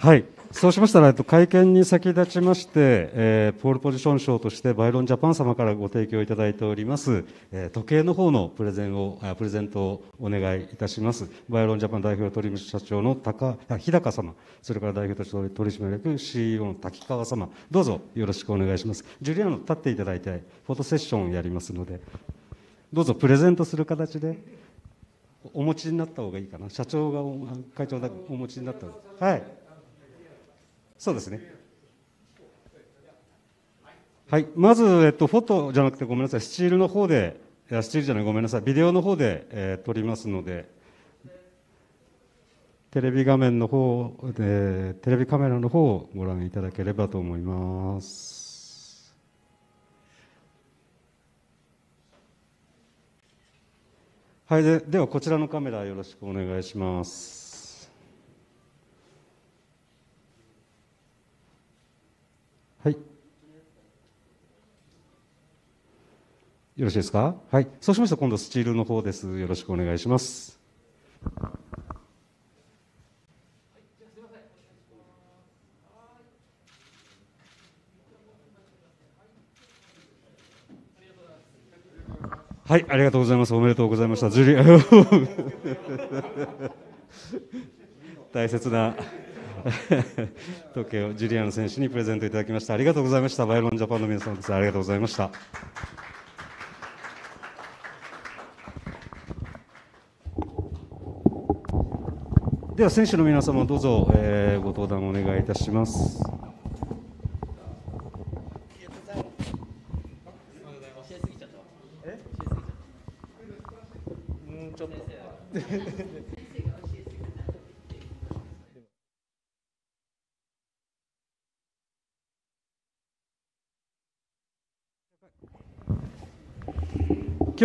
はい、そうしましたら、えっと、会見に先立ちまして、えー、ポールポジション賞としてバイロンジャパン様からご提供いただいております、えー、時計の方のプレゼンをプレゼントをお願いいたします。バイロンジャパン代表取締社長の高日高様それから代表取締役 CEO の滝川様どうぞよろしくお願いします。ジュリアーノ立っていただいてフォトセッションをやりますのでどうぞプレゼントする形でお持ちになった方がいいかな。社長が会長がお持ちになったはい。そうですね。はい、まず、えっと、フォトじゃなくてごめんなさい、スチールの方で、いやスチールじゃない、ごめんなさい、ビデオの方で、えー、撮りますので、テレビ画面の方で、テレビカメラの方をご覧いただければと思います。はい、でではこちらのカメラよろしくお願いします。よろしいですか？はい。そうしましたら今度スチールの方です。よろしくお願いします。はい、ありがとうございます。おめでとうございました。ジュリア 大切な 時計をジュリアン選手にプレゼントいただきましたありがとうございましたバイロンジャパンの皆さんですありがとうございましたでは選手の皆様どうぞ、えー、ご登壇お願いいたします。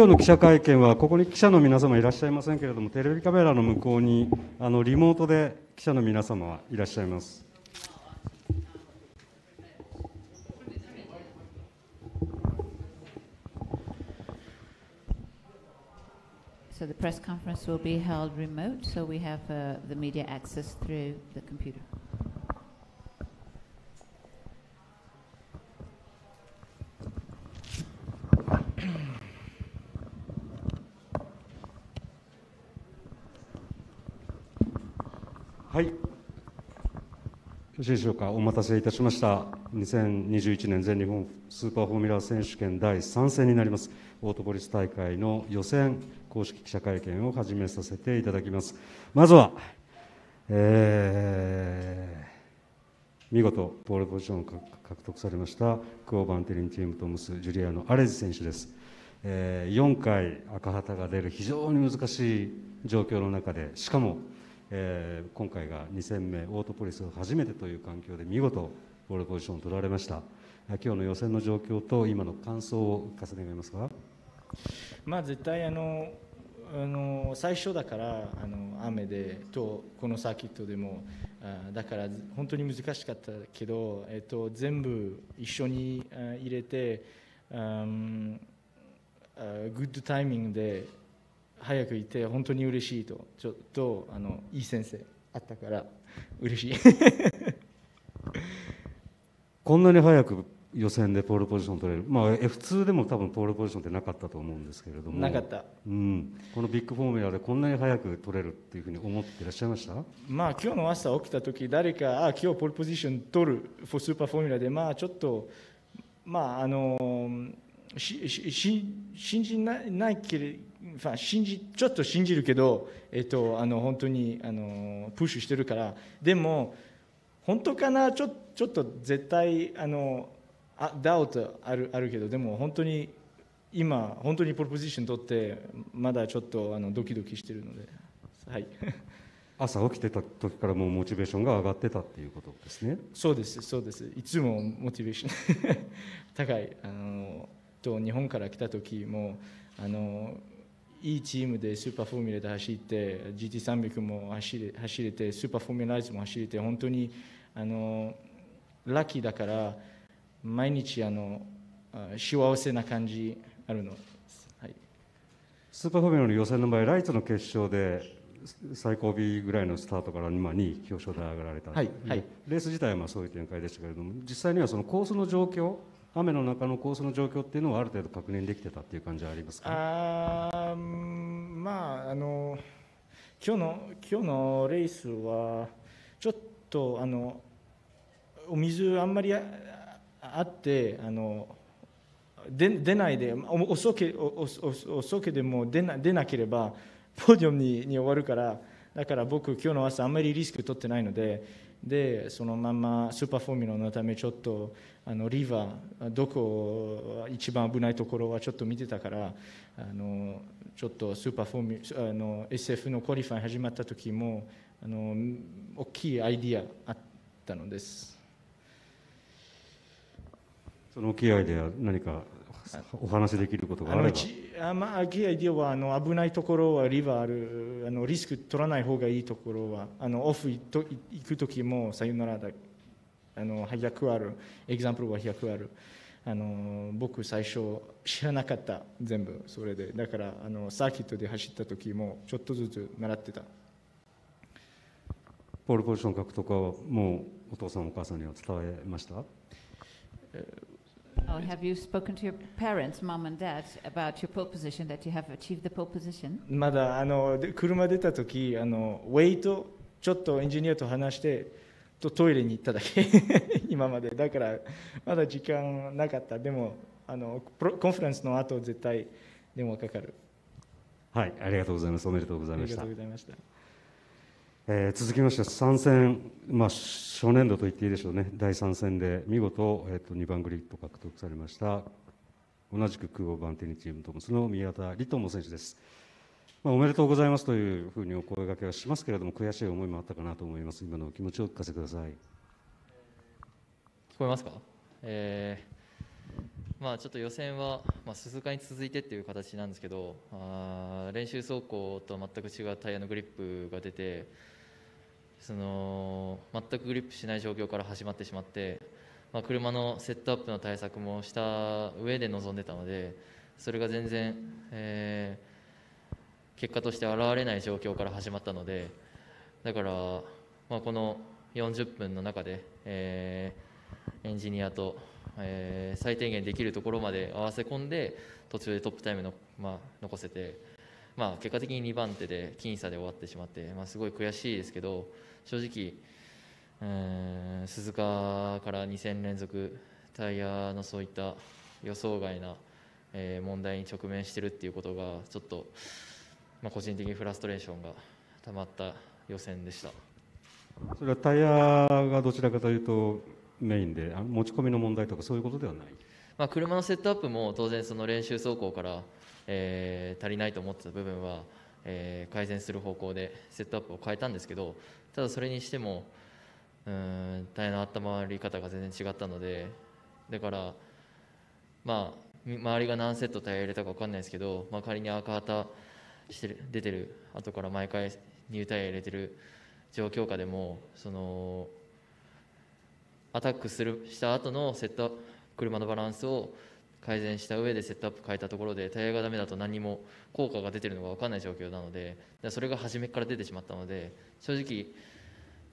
今日の記者会見はここに記者の皆様いらっしゃいませんけれどもテレビカメラの向こうにあのリモートで記者の皆様はいらっしゃいます。So the press conference will be held remote, so we have uh, the media access through the computer. しいでしょうか？お待たせいたしました。2021年全日本スーパーフォーミュラー選手権第3戦になります。オートポリス大会の予選公式記者会見を始めさせていただきます。まずは、えー、見事ポールポジションを獲得されましたクオーバンテリンチームトムスジュリアのアレジ選手です、えー、4回赤旗が出る非常に難しい状況の中でしかもえー、今回が2戦目オートポリス初めてという環境で見事ボールポジションを取られました。今日の予選の状況と今の感想を聞かせ願いますか？まあ絶対あのあの最初だからあの雨でとこのサーキットでもあだから本当に難しかったけど、えっと、全部一緒に入れて、うん、グッドタイミングで早くいて本当に嬉しいとちょっとあのいい先生あったから嬉しい。こんなに早く予選でポールポジション取れる、まあ、F2 でも多分ポールポジションってなかったと思うんですけれども。なかった、うん、このビッグフォーミュラでこんなに早く取れるっていうふうに思っていらっしゃいました？まあ今日の朝起きた時誰かあ今日ポールポジション取るフォスーパーフォーミュラでまあちょっとまああのしし信じないけれまあ、信じちょっと信じるけど、えっと、あの本当にあのプッシュしてるから。でも本当かな？ちょちょっと絶対あのあダウトあるあるけどでも本当に今本当にポルポジション取ってまだちょっとあのドキドキしてるので、はい、朝起きてた時からもうモチベーションが上がってたっていうことですね。そうですそうです。いつもモチベーション。高い。あのと日本から来た時もあのいいチームでスーパーフォーミュラで走って GT300 も走れ走れてスーパーフォーミュライズも走れて本当にあのラッキーだから毎日あの幸せな感じあるの、はい、スーパーフォーミュラの予選の場合ライトの決勝で最後尾ぐらいのスタートからまあ2位表彰台上がられた、はいはい。レース自体はまあそういう展開でしたけれども実際にはそのコースの状況雨の中のコースの状況っていうのはある程度確認できてたっていう感じはありますか？あーうんまああの今日の今日のレースはちょっとあのお水あんまりあってあの出ないで遅け遅けでも出な出なければポディウムにに終わるからだから僕今日の朝あんまりリスク取ってないのででそのままスーパーフォーミュラのためちょっとあのリバーどこ一番危ないところはちょっと見てたからあのちょっとスーパーフォーミュあの SF のクオリファイ始まった時もあの大きいアイディアあったのです。その大きいアイデア何かお話しできることがあれば。あアイディアはあの危ないところはリバーある。あのリスク取らない方がいいところはあのオフ行と行く時もさよならだ。あの100ある。エグザンプルは100ある。あの僕最初知らなかった。全部。それで。だからあのサーキットで走った時もちょっとずつ習ってた。ポールポジション獲得はもうお父さんお母さんには伝えました？Oh, have you spoken to your parents, mom and dad, about your pole position, that you have achieved the pole position? まだあので車出た時あのウェイトちょっとエンジニアと話してとトイレに行っただけ。今まで。だからまだ時間なかった。でもあのプロコンファレンスの後絶対電話かかる。はいありがとうございます。おめでとうござありがいました。とうございましたえー続きまして3戦、まあ、初年度と言っていいでしょうね。第3戦で見事、えー、と2番グリッド獲得されました同じく空母バンテニチームトムスの宮田理友選手です、まあ、おめでとうございますというふうにお声掛けはしますけれども悔しい思いもあったかなと思います。今のお気持ちをお聞かせください。聞こえますか、えーまあ、ちょっと予選は、まあ、鈴鹿に続いてっていう形なんですけどあ練習走行と全く違うタイヤのグリップが出てその全くグリップしない状況から始まってしまって、まあ、車のセットアップの対策もした上で臨んでたのでそれが全然、えー結果として現れない状況から始まったのでだから、まあ、この40分の中で、えーエンジニアと、えー最低限できるところまで合わせ込んで途中でトップタイムの、まあ、残せて、まあ、結果的に2番手で僅差で終わってしまって、まあ、すごい悔しいですけど正直、えー鈴鹿から2戦連続タイヤのそういった予想外な、えー問題に直面しているっていうことがちょっと、まあ、個人的にフラストレーションがたまった予選でした。それはタイヤがどちらかというとメインで持ち込みの問題とかそういうことではない？まあ、車のセットアップも当然その練習走行から、えー足りないと思ってた部分は、えー改善する方向でセットアップを変えたんですけどただそれにしてもうんタイヤの温まり方が全然違ったのでだからまあ周りが何セットタイヤ入れたか分かんないですけど、まあ、仮に赤旗してる出てる後から毎回ニュータイヤ入れてる状況下でもそのアタックするした後のセット車のバランスを改善した上でセットアップ変えたところでタイヤがダメだと何も効果が出てるのが分かんない状況なのでそれが初めから出てしまったので正直、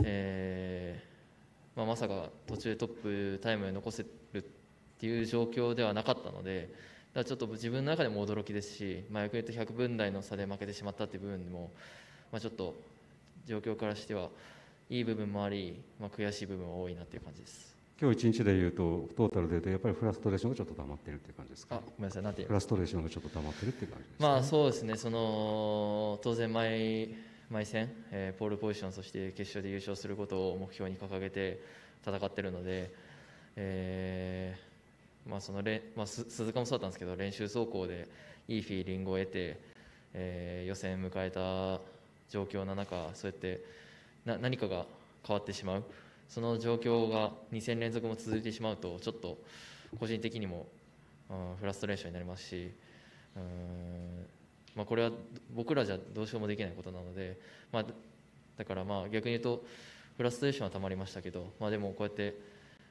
えーまあ、まさか途中でトップタイムで残せるっていう状況ではなかったのでだちょっと自分の中でも驚きですし、まあ、逆に言うと100分台の差で負けてしまったっていう部分でも、まあ、ちょっと状況からしてはいい部分もあり、まあ、悔しい部分は多いなっていう感じです。今日一日でいうとトータルでいうとやっぱりフラストレーションがちょっと溜まってるっていう感じですか？あごめんなさいなんてフラストレーションがちょっと溜まってるっていう感じですか、まあそうですね、その当然毎、毎戦、えーポールポジション、そして決勝で優勝することを目標に掲げて戦っているので、えーまあそのれまあ、す鈴鹿もそうだったんですけど、練習走行でいいフィーリングを得て、えー予選迎えた状況の中、そうやってな何かが変わってしまう、その状況が2戦連続も続いてしまうと、ちょっと個人的にも、うんフラストレーションになりますし。うんまあ、これは僕らじゃどうしようもできないことなので、まあ、だからまあ逆に言うとフラストレーションはたまりましたけど、まあ、でもこうやって、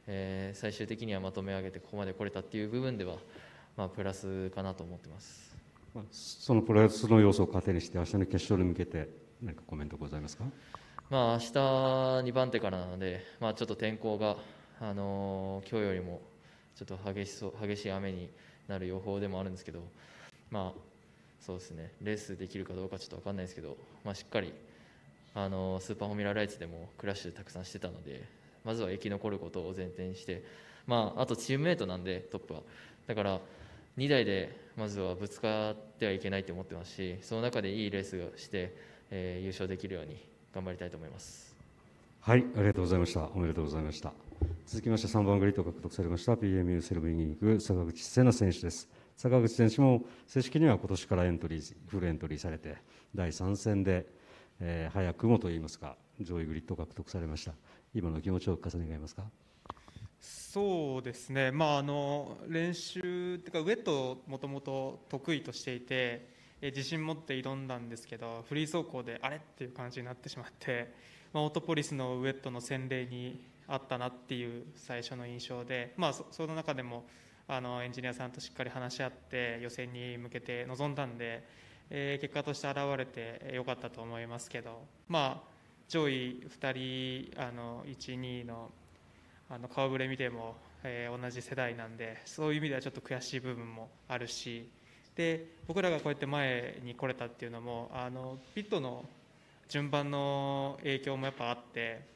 えー最終的にはまとめ上げてここまで来れたっていう部分では、まあ、プラスかなと思ってます。そのプラスの要素を糧にして明日の決勝に向けて何かコメントございますか？まあ明日2番手からなので、まあ、ちょっと天候が、あのー今日よりもちょっと激しそう激しい雨になる予報でもあるんですけど、まあ、そうですねレースできるかどうかちょっと分かんないですけど、まあ、しっかり、あのースーパーフォーミュラライツでもクラッシュたくさんしてたのでまずは生き残ることを前提にして、まあ、あとチームメートなんでトップは。だから2台でまずはぶつかってはいけないと思ってますしその中でいいレースをして、えー優勝できるように頑張りたいと思います。はい、ありがとうございました。おめでとうございました。続きまして3番グリッドを獲得されました PMU セルブイニング坂口瀬奈選手です。坂口選手も正式には今年からエントリーフルエントリーされて第3戦で、えー早くもといいますか上位グリッドを獲得されました。今の気持ちを重ね願いますか？そうですね、まあ、あの練習っていうかウェットをもともと得意としていてえ自信持って挑んだんですけどフリー走行であれっていう感じになってしまって、まあ、オートポリスのウェットの洗礼にあったなっていう最初の印象で、まあ、そその中でもあのエンジニアさんとしっかり話し合って予選に向けて臨んだんで、えー結果として現れてよかったと思いますけど、まあ、上位2人あの1、2のあの顔ぶれ見ても、えー同じ世代なんでそういう意味ではちょっと悔しい部分もあるしで僕らがこうやって前に来れたっていうのもあのピットの順番の影響もやっぱあって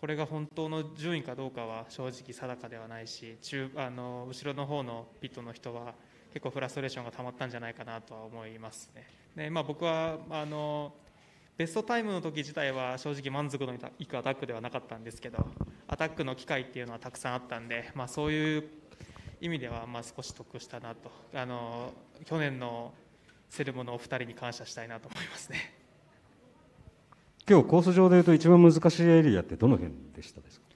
これが本当の順位かどうかは正直定かではないし中あの後ろの方のピットの人は結構フラストレーションが溜まったんじゃないかなとは思いますね。でまあ、僕はあのベストタイムの時自体は正直満足のいくアタックではなかったんですけどアタックの機会っていうのはたくさんあったんで、まあ、そういう意味ではまあ少し得したなとあの去年のセルモのお二人に感謝したいなと思いますね。今日コース上でいうと一番難しいエリアってどの辺でしたですか？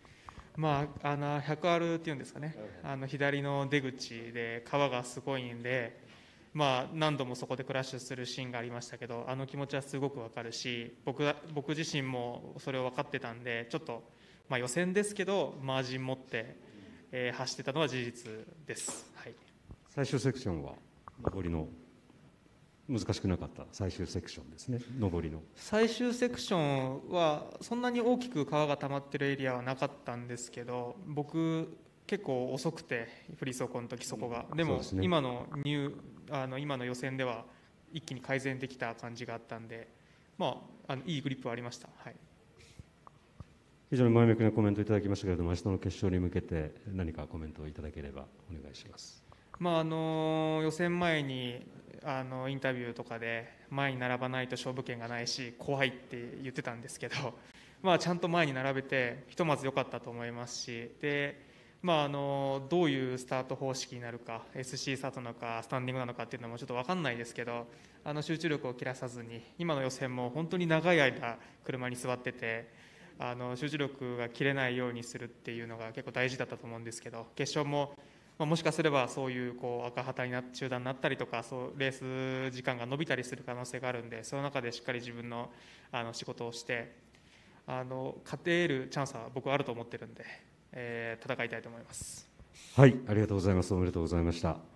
まあ、あの 100R っていうんですかね、あの左の出口で川がすごいんで、まあ、何度もそこでクラッシュするシーンがありましたけど、あの気持ちはすごくわかるし、僕は僕自身もそれを分かってたんで、ちょっと、まあ、予選ですけど、マージン持って、えー走ってたのは事実です。はい。最終セクションは上りの難しくなかった最終セクションですね。上りの。最終セクションはそんなに大きく川が溜まってるエリアはなかったんですけど僕結構遅くてフリー走行の時そこが。でも今のニューあの今の予選では一気に改善できた感じがあったんでまああのいいグリップはありました。はい非常に前向きなコメントをいただきましたけれども明日の決勝に向けて何かコメントをいただければお願いします。まああの予選前にあのインタビューとかで前に並ばないと勝負権がないし怖いって言ってたんですけど、まあ、ちゃんと前に並べてひとまず良かったと思いますしで、まあ、あのどういうスタート方式になるか SC スタートなのかスタンディングなのかっていうのもちょっと分かんないですけどあの集中力を切らさずに今の予選も本当に長い間車に座っててあの集中力が切れないようにするっていうのが結構大事だったと思うんですけど決勝もまあ、もしかすればそういうこう赤旗にな中断になったりとかそうレース時間が伸びたりする可能性があるんでその中でしっかり自分のあの仕事をしてあの勝てるチャンスは僕はあると思ってるんで、えー戦いたいと思います。はいありがとうございますおめでとうございました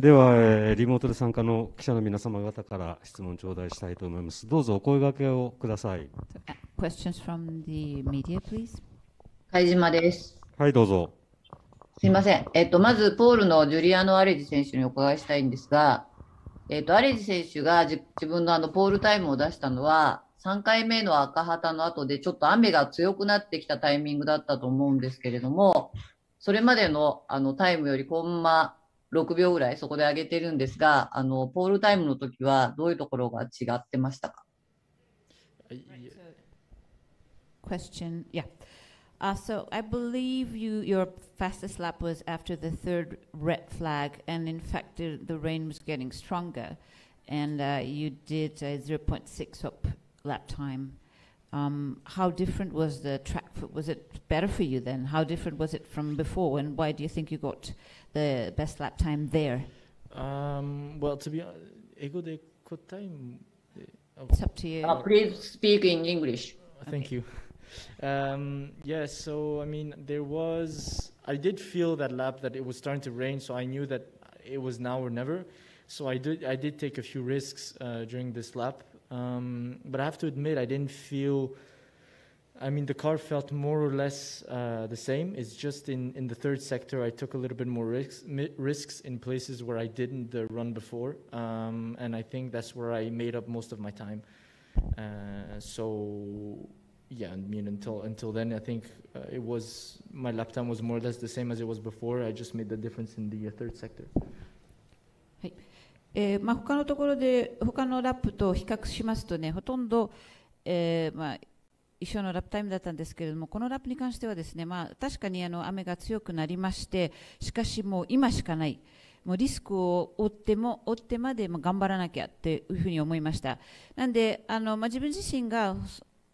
では、えーリモートで参加の記者の皆様方から質問頂戴したいと思いますどうぞお声掛けをください uh, questions from the media, please. 貝島です。はいどうぞすいません。えっと、まず、ポールのジュリアーノ・アレジ選手にお伺いしたいんですが、えっと、アレジ選手がじ自分のあのポールタイムを出したのは、3回目の赤旗の後でちょっと雨が強くなってきたタイミングだったと思うんですけれども、それまでのあのタイムよりコンマ6秒ぐらいそこで上げてるんですが、あのポールタイムの時はどういうところが違ってましたかいい Question, yeah. Uh, so I believe you your fastest lap was after the third red flag, and in fact the, the rain was getting stronger, and uh, you did a 0.6 up lap time. Um, how different was the track? For, was it better for you then? How different was it from before? And why do you think you got the best lap time there? Um, well, to be honest, uh, good time. It's up to you. Uh, please speak in English. Uh, okay. Thank you. Um, yeah, so I mean, there was. I did feel that lap that it was starting to rain, so I knew that it was now or never. So I did. I did take a few risks uh, during this lap. Um, but I have to admit, I didn't feel. I mean, the car felt more or less uh, the same. It's just in, in the third sector, I took a little bit more risks, risks in places where I didn't uh, run before. Um, and I think that's where I made up most of my time. Uh, so, yeah, I mean, until, until then, I think uh, it was my lap time was more or less the same as it was before. I just made the difference in the uh, third sector. えーまあ、他のところで他のラップと比較しますとねほとんど、えーまあ、一緒のラップタイムだったんですけれどもこのラップに関してはですね、まあ、確かにあの雨が強くなりましてしかしもう今しかない。もうリスクを負っても負ってまでまあ頑張らなきゃっていうふうに思いました。なんであの、まあ、自分自身が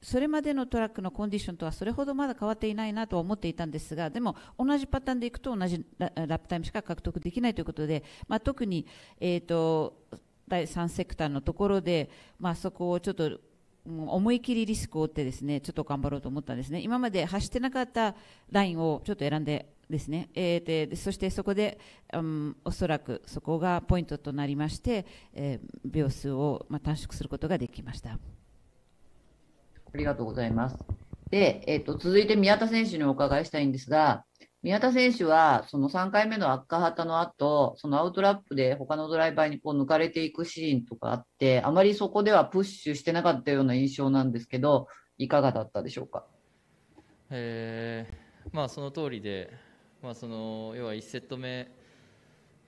それまでのトラックのコンディションとはそれほどまだ変わっていないなと思っていたんですがでも同じパターンでいくと同じラップタイムしか獲得できないということで、まあ、特に、えー、と第3セクターのところで、まあ、そこをちょっと思い切りリスクを負ってですねちょっと頑張ろうと思ったんですね今まで走ってなかったラインをちょっと選んでですね、えーでそしてそこで、うん、おそらくそこがポイントとなりまして、えー秒数を、まあ、短縮することができました。ありがとうございます。で、えっと、続いて宮田選手にお伺いしたいんですが、宮田選手はその3回目の赤旗の後、そのアウトラップで他のドライバーにこう抜かれていくシーンとかあって、あまりそこではプッシュしてなかったような印象なんですけど、いかがだったでしょうか？えーまあその通りで、まあ、その要は1セット目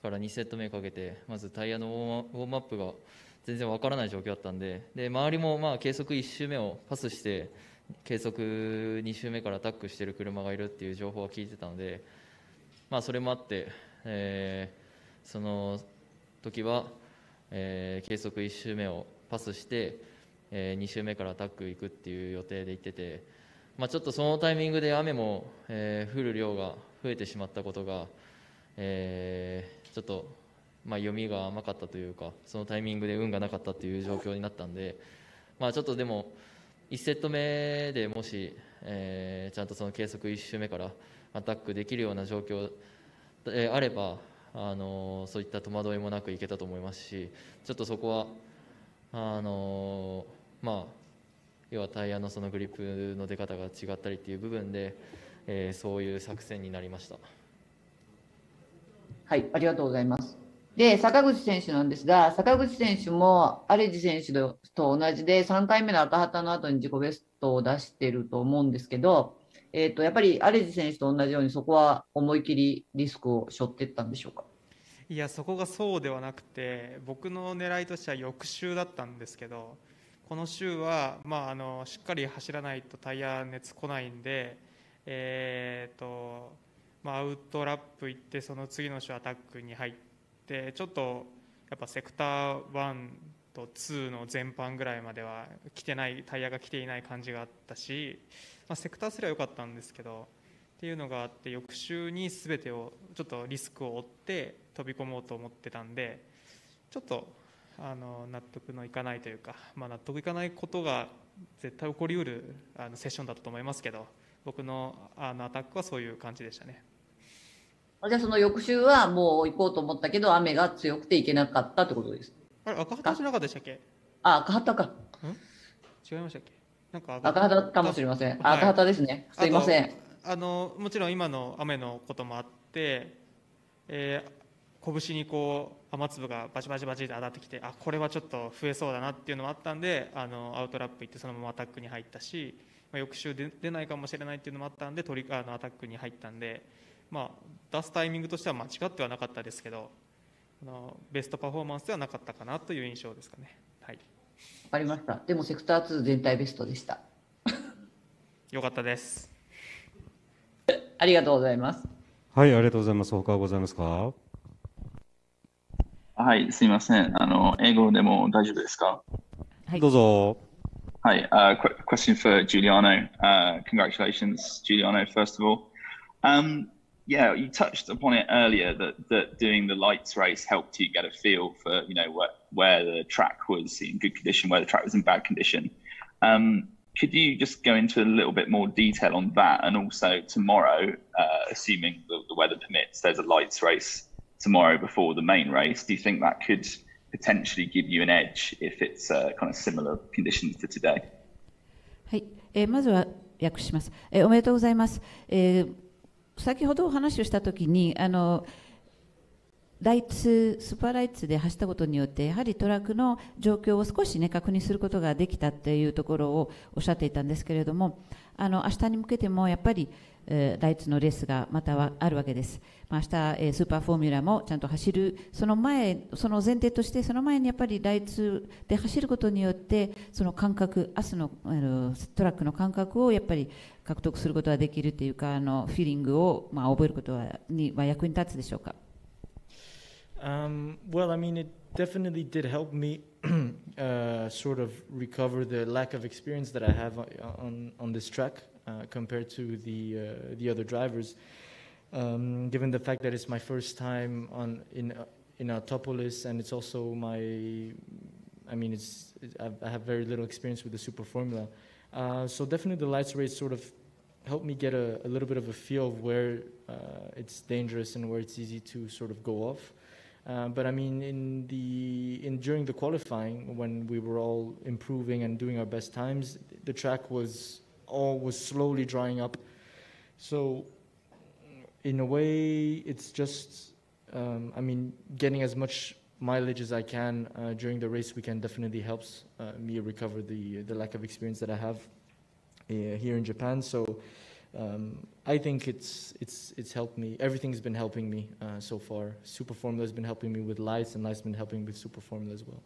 から2セット目かけてまずタイヤのウォームアップが全然わからない状況だったんでで周りもまあ計測1周目をパスして計測2周目からアタックしている車がいるっていう情報は聞いてたので、まあ、それもあって、えーその時は、えー計測1周目をパスして、え2周目からアタック行くっていう予定で行ってて。まあ、ちょっとそのタイミングで雨も、えー降る量が増えてしまったことが、えーちょっと、まあ、読みが甘かったというかそのタイミングで運がなかったという状況になったんで、まあ、ちょっとでも1セット目でもし、えーちゃんとその計測1周目からアタックできるような状況であれば、あのそういった戸惑いもなくいけたと思いますしちょっとそこはあのまあ要はタイヤのそのグリップの出方が違ったりっていう部分で、えーそういう作戦になりました。はい、ありがとうございます。で、坂口選手なんですが、坂口選手もアレジ選手と同じで、3回目の赤旗の後に自己ベストを出していると思うんですけど、えっとやっぱりアレジ選手と同じように、そこは思い切りリスクを背負っていったんでしょうか？いやそこがそうではなくて僕の狙いとしては翌週だったんですけどこの週は、まあ、あのしっかり走らないとタイヤ熱来ないんで、えーとまあ、アウトラップ行ってその次の週アタックに入ってでちょっとやっぱセクター1と2の前半ぐらいまでは来てないタイヤが来ていない感じがあったし、まあ、セクター3は良かったんですけどっていうのがあって翌週に全てをちょっとリスクを負って飛び込もうと思ってたんでちょっとあの納得のいかないというか、まあ、納得いかないことが絶対起こりうるあのセッションだったと思いますけど僕のあのアタックはそういう感じでしたね。じゃあその翌週はもう行こうと思ったけど、雨が強くて行けなかったってことです。あれ赤旗じゃなかったでしたっけ？あ、赤旗か。違いましたっけ？なんか赤旗かもしれません。はい赤旗ですね。すいません。あのもちろん今の雨のこともあって、えー拳にこう雨粒がバチバチバチって当たってきてあこれはちょっと増えそうだなっていうのもあったんであのアウトラップ行ってそのままアタックに入ったし、まあ、翌週で出ないかもしれないっていうのもあったんで取りあのアタックに入ったんで、まあ、出すタイミングとしては間違ってはなかったですけどあのベストパフォーマンスではなかったかなという印象ですかね。はい、わかりました。でもセクター2全体ベストでした。よかったです。ありがとうございます。はい、ありがとうございます。他ございますか？はい、すいません。あの、英語でも大丈夫ですか？はいどうぞ。Hi, uh, qu- question for Giuliano. Uh, congratulations, Giuliano, first of all. Um, yeah, you touched upon it earlier that, that doing the lights race helped you get a feel for, you know, where, where the track was in good condition, where the track was in bad condition. Um, could you just go into a little bit more detail on that? And also tomorrow, uh, assuming the, the weather permits, there's a lights race tomorrow before the main race. Do you think that could potentially give you an edge if it's uh, kind of similar conditions to today? はい、えーまずは訳します、えーおめでとうございます。えー 先ほどお話をしたときにあのライツスーパーライツで走ったことによってやはりトラックの状況を少し、ね、確認することができたというところをおっしゃっていたんですけれどもあの明日に向けてもやっぱり、えーライツのレースがまたはあるわけです、まあ、明日、えースーパーフォーミュラもちゃんと走るその前その前提としてその前にやっぱりライツで走ることによってその感覚明日のあのトラックの感覚をやっぱり獲得することができるというかあのフィーリングを、まあ、覚えることはには役に立つでしょうか Um, well, I mean, it definitely did help me uh, sort of recover the lack of experience that I have on, on, on this track uh, compared to the, uh, the other drivers. Um, given the fact that it's my first time on, in, uh, in Autopolis and it's also my, I mean, it's, it, I've, I have very little experience with the Super Formula. Uh, so definitely the lights race sort of helped me get a, a little bit of a feel of where uh, it's dangerous and where it's easy to sort of go off. Uh, but I mean, in the in during the qualifying, when we were all improving and doing our best times, the track was all was slowly drying up. So, in a way, it's just, um, I mean, getting as much mileage as I can uh, during the race weekend definitely helps uh, me recover the the lack of experience that I have here in Japan. So. Um, I think it's it's it's helped me. Everything's been helping me uh, so far. Super Formula has been helping me with lights, and lights been helping with Super Formula as well.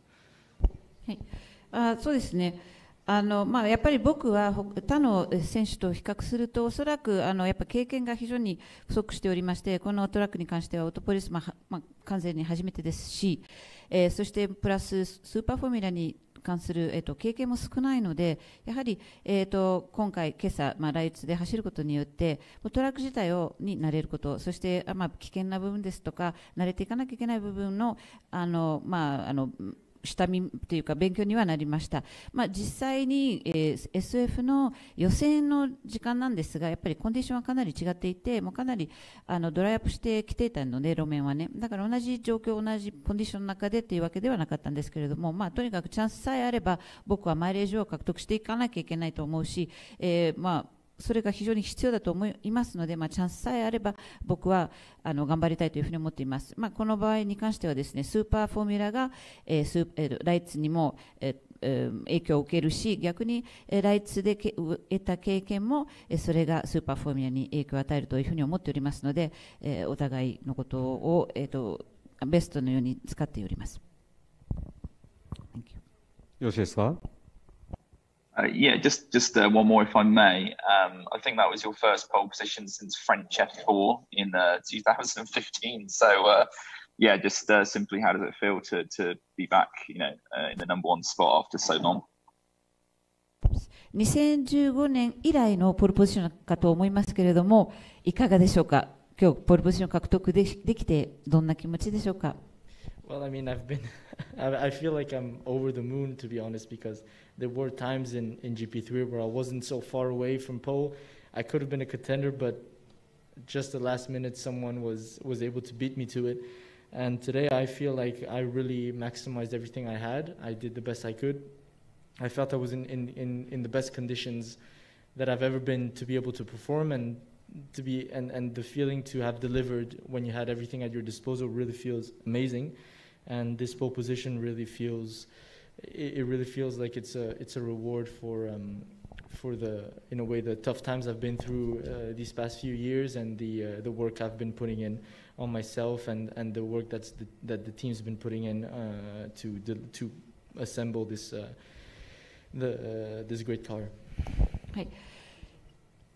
あそうですねあのまあ、やっぱり僕は他の選手と比較すると、おそらくあのやっぱ経験が非常に不足しておりまして、このトラックに関してはオートポリス、まあまあ、完全に初めてですし、えーそしてプラススーパーフォーミュラに関する、えー、と経験も少ないので、やはり、えー、と今回、今朝、まあ、ライツで走ることによって、トラック自体をに慣れること、そして、あまあ、危険な部分ですとか、慣れていかなきゃいけない部分の、あのまあ、あの下見というか勉強にはなりました、まあ、実際に、えー SF の予選の時間なんですがやっぱりコンディションはかなり違っていてもうかなりあのドライアップしてきていたので路面はね。だから同じ状況同じコンディションの中でというわけではなかったんですけれども、まあ、とにかくチャンスさえあれば僕はマイレージを獲得していかなきゃいけないと思うし、えーまあそれが非常に必要だと思いますので、まあ、チャンスさえあれば僕はあの頑張りたいというふうに思っています、まあ、この場合に関してはですねスーパーフォーミュラが、えースーえーライツにも、ええー影響を受けるし逆に、えーライツでけ得た経験も、えーそれがスーパーフォーミュラに影響を与えるというふうに思っておりますので、えーお互いのことを、えー、とベストのように使っております。よろしいですか？Uh, yeah, just just uh, one more, if I may. Um, I think that was your first pole position since French F4 in uh, 2015. So, uh, yeah, just uh, simply, how does it feel to to be back, you know, uh, in the number one spot after so long? 2015年以来のポールポジションかと思いますけれども、いかがでしょうか、今日ポールポジション獲得でできて、どんな気持ちでしょうか。 Well, I mean, I've been, I, I feel like I'm over the moon to be honest, because there were times in, in GP3 where I wasn't so far away from pole. I could have been a contender, but just the last minute, someone was was able to beat me to it. And today, I feel like I really maximized everything I had. I did the best I could. I felt I was in, in, in, in the best conditions that I've ever been to be able to perform and to be and, and the feeling to have delivered when you had everything at your disposal really feels amazing and this pole position really feels it, it really feels like it's a it's a reward for um, for the in a way the tough times I've been through uh, these past few years and the uh, the work I've been putting in on myself and, and the work that's the, that the team's been putting in uh, to del- to assemble this uh, the uh, this great car.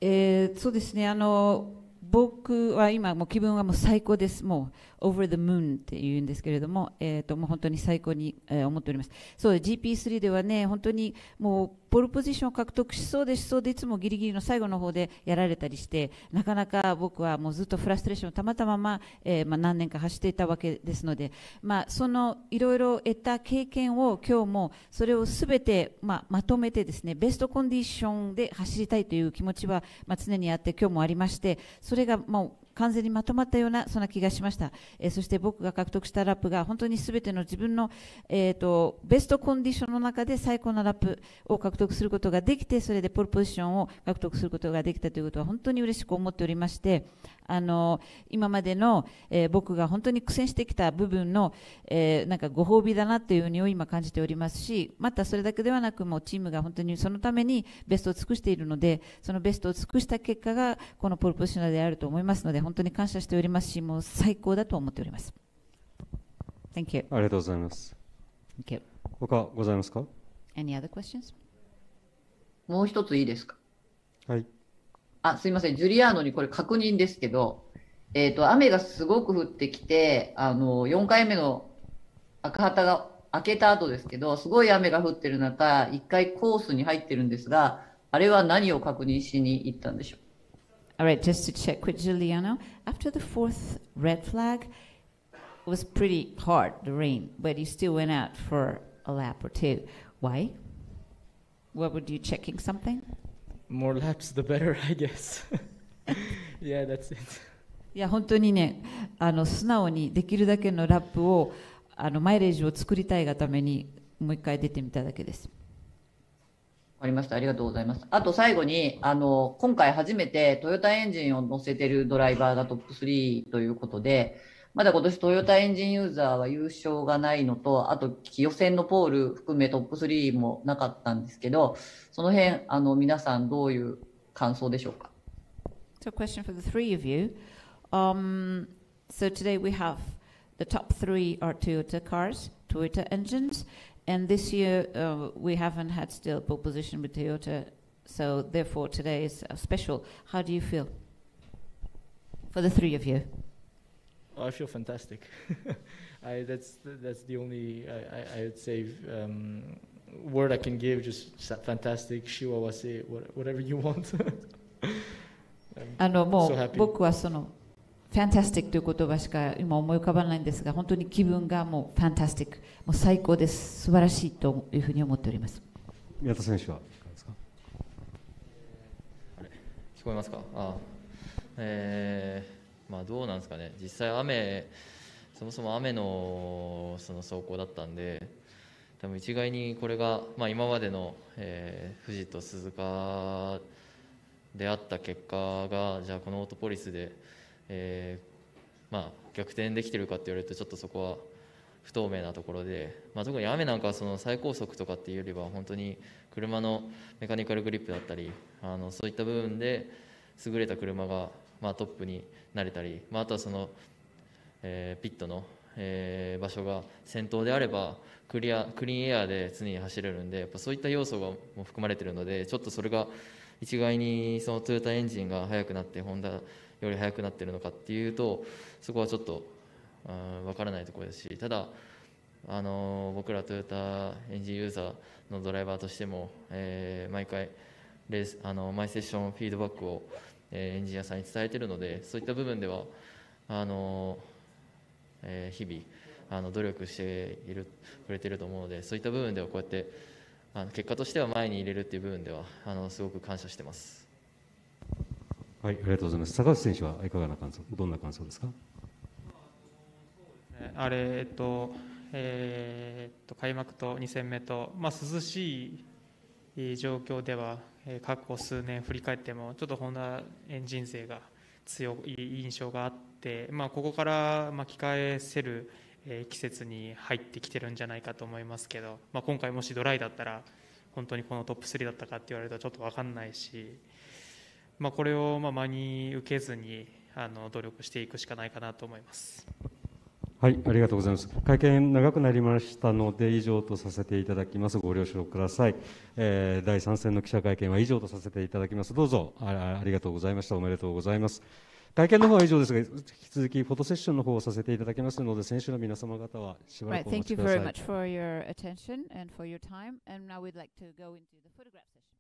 えーそうですねあの僕は今もう気分はもう最高ですもう う eh, over the moon って言うんですけれども,、えー、ともう本当に最高に、えー思っております。そう GP3 ではね本当にもうポールポジションを獲得しそうでしそうでいつもギリギリの最後の方でやられたりしてなかなか僕はもうずっとフラストレーションをたまたまま、えーまあ、何年か走っていたわけですので、まあ、そのいろいろ得た経験を今日もそれをすべて、まあ、まとめてですねベストコンディションで走りたいという気持ちは、まあ、常にあって今日もありましてそれがもう完全にまとまったようなそんな気がしました、えーそして僕が獲得したラップが本当に全ての自分の、えー、とベストコンディションの中で最高のラップを獲得することができてそれでポールポジションを獲得することができたということは本当に嬉しく思っておりましてあの今までの、えー僕が本当に苦戦してきた部分の、えーなんかご褒美だなというふうにを今感じておりますしまたそれだけではなくもうチームが本当にそのためにベストを尽くしているのでそのベストを尽くした結果がこのポールポジショナーであると思いますので本当に感謝しておりますしもう最高だと思っております。Thank you. ありがとうございます。Thank you. 他ございますか？Any other questions? もう一ついいですか？はい。あ、すいません。ジュリアーノにこれ確認ですけど、えっ、と、雨がすごく降ってきて、あの、4回目の赤旗が開けた後ですけど、すごい雨が降ってる中、1回コースに入ってるんですが、あれは何を確認しに行ったんでしょう All right, just to check with Giuliano. After the fourth red flag, it was pretty hard, the rain, but you still went out for a lap or two. Why? What were you checking something? More laps, the better, I guess. yeah, that's it. いや、本当にね、あの素直にできるだけのラップを、あのマイレージを作りたいがために、もう一回出てみただけです。わかりました。ありがとうございます。あと最後に、あの、今回初めてトヨタエンジンを乗せてるドライバーがトップ3ということで、まだ今年トヨタエンジンユーザーは優勝がないのと、あと予選のポール含めトップ3もなかったんですけど、その辺、あの、皆さんどういう感想でしょうか So, question for the three of you. Um, so, today we have the top three are Toyota cars, Toyota engines, and this year uh, we haven't had still pole position with Toyota. So, therefore, today is special. How do you feel? For the three of you. Oh, I feel fantastic. I, that's that's the only I, I, I would say um, word I can give. Just fantastic, shiwawase, what, whatever you want. あのも So う happy. 僕はそのファンタスティックという言葉しか今思い浮かばないんですが本当に気分がもうファンタスティックもう最高です素晴らしいというふうに思っております宮田選手はいかがですか聞こえますかあえーまあどうなんですかね。実際雨そもそも雨のその走行だったんで多分一概にこれが、まあ、今までの、えー富士と鈴鹿であった結果がじゃあこのオートポリスで、えーまあ、逆転できてるかって言われるとちょっとそこは不透明なところで、まあ、特に雨なんかはその最高速とかっていうよりは本当に車のメカニカルグリップだったりあのそういった部分で優れた車が、まあ、トップになれたり、まあ、あとはその、えーピットの、えー場所が先頭であればクリアクリーンエアで常に走れるんでやっぱそういった要素がも含まれているのでちょっとそれが一概にそのトヨタエンジンが速くなってホンダより速くなっているのかっていうとそこはちょっと分からないところですしただあの僕らトヨタエンジンユーザーのドライバーとしても、えー毎回レースあの毎セッションフィードバックを、えーエンジニアさんに伝えているのでそういった部分ではあの、えー日々あの努力しているくれていると思うのでそういった部分ではこうやってあの結果としては前に入れるっていう部分ではあのすごく感謝してます。はい、ありがとうございます。高橋選手はいかがな感想、どんな感想ですか？あれ、えっと、えーっと開幕と2戦目と、まあ、涼しいえー状況では、えー過去数年振り返っても、ちょっとホンダエンジン勢が強い印象があって、まあ、ここから巻き返せる、季節に入ってきてるんじゃないかと思いますけど、まあ、今回、もしドライだったら、本当にこのトップ3だったかって言われるとちょっと分かんないし、まあ、これをまあ真に受けずにあの努力していくしかないかなと思います。はい、ありがとうございます。会見長くなりましたので、以上とさせていただきます。ご了承ください。えー第3戦の記者会見は以上とさせていただきます。どうぞあありがとうございました。おめでとうございます。会見の方は以上ですが、引き続きフォトセッションの方をさせていただきますので、選手の皆様方はしばら Right, くお待 thank ち you very。much for your attention and for your time. And now we'd like to go into the photograph session.